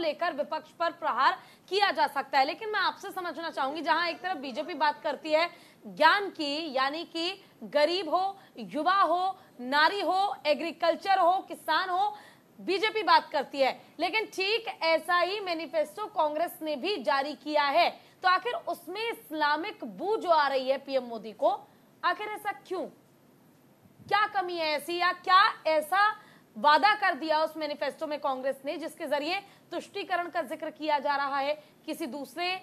लेकर विपक्ष पर प्रहार किया जा सकता है। लेकिन मैं आपसे समझना चाहूँगी, जहाँ एक तरफ़ बीजेपी बात करती है, ज्ञान की, यानी कि गरीब हो, युवा हो, नारी हो, एग्रीकल्चर हो, किसान हो, बीजेपी बात करती है। लेकिन ठीक ऐसा ही मैनिफेस्टो कांग्रेस ने भी जारी किया है। तो आखिर उसमें इस्लामिक बू जो आ रही है पीएम मोदी को, आखिर ऐसा क्यों? क्या कमी है ऐसी या क्या ऐसा वादा कर दिया उस मैनिफेस्टो में कांग्रेस ने, जिसके ज़रिए तुष्टीकरण का ज़िक्र किया जा रहा है। किसी दूसरे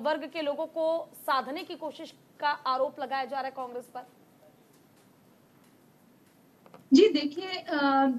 वर्ग के लोगों को साधने की कोशिश का आरोप लगाया जा रहा है कांग्रेस पर। जी, देखिए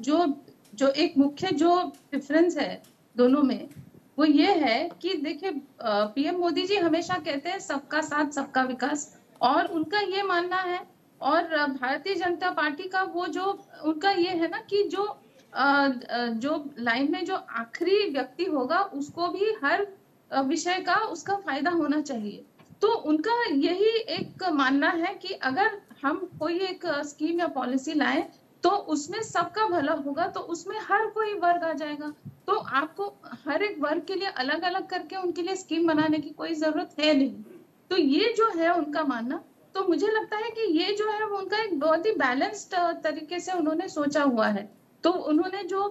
जो जो एक मुख्य जो डिफरेंस है दोनों में, वो ये है कि देखिए पीएम मोदी जी हमेशा कहते हैं, सबका साथ, सबका विकास। और उनका ये मानना है और भारतीय जनता पार्टी का वो जो, उनका ये है ना कि जो जो लाइन में जो आखिरी व्यक्ति होगा, उसको भी हर विषय का उसका फ़ायदा होना चाहिए। तो उनका यही एक मानना है कि अगर हम कोई एक स्कीम या पॉलिसी लाए तो उसमें सबका भला होगा तो उसमें हर कोई वर्ग आ जाएगा। तो आपको हर एक वर्ग के लिए अलग अलग करके उनके लिए स्कीम बनाने की कोई ज़रूरत है नहीं। तो ये जो है उनका मानना। तो मुझे लगता है कि ये जो है वो उनका एक बहुत ही बैलेंस्ड तरीके से उन्होंने सोचा हुआ है। तो उन्होंने जो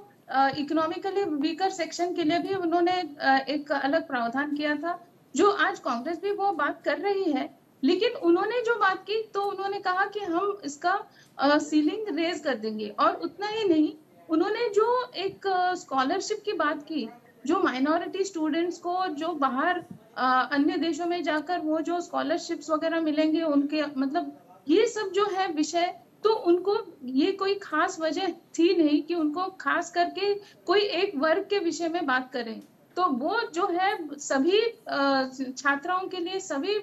इकोनॉमिकली वीकर सेक्शन के लिए भी उन्होंने एक अलग प्रावधान किया था, जो आज कांग्रेस भी वो बात कर रही है। लेकिन उन्होंने जो बात की तो उन्होंने कहा कि हम इसका सीलिंग रेज कर देंगे। और उतना ही नहीं, उन्होंने जो एक स्कॉलरशिप की बात की जो माइनॉरिटी स्टूडेंट्स को जो बाहर अन्य देशों में जाकर वो जो स्कॉलरशिप्स वगैरह मिलेंगे उनके मतलब ये सब जो है विषय तो उनको ये कोई खास वजह थी नहीं कि उनको खास करके कोई एक वर्ग के विषय में बात करें। तो वो जो है सभी छात्राओं के लिए सभी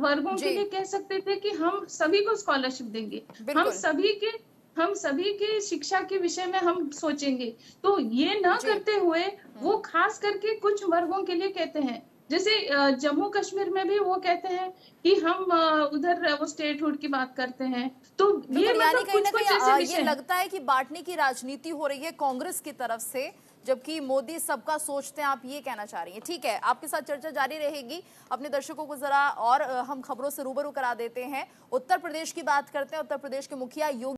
वर्गों के लिए कह सकते थे कि हम सभी को स्कॉलरशिप देंगे। हम सभी के हम सभी के शिक्षा के विषय में हम सोचेंगे। तो ये न करते हुए वो खास करके कुछ वर्गों के लिए कहते हैं। जैसे जम्मू कश्मीर में भी वो कहते हैं कि हम उधर वो स्टेटहुड की बात करते हैं। तो ये मतलब कुछ कुछ ऐसे ये लगता है कि बांटने की राजनीति हो रही है कांग्रेस की तरफ़ से जबकि मोदी सबका सोचते हैं आप ये कहना चाह रही हैं। ठीक है आपके साथ चर्चा जारी रहेगी। अपने दर्शकों को जरा और हम खबरों से रूबरू करा देते हैं। उत्तर प्रदेश की बात करते हैं। उत्तर प्रदेश के मुखिया योगी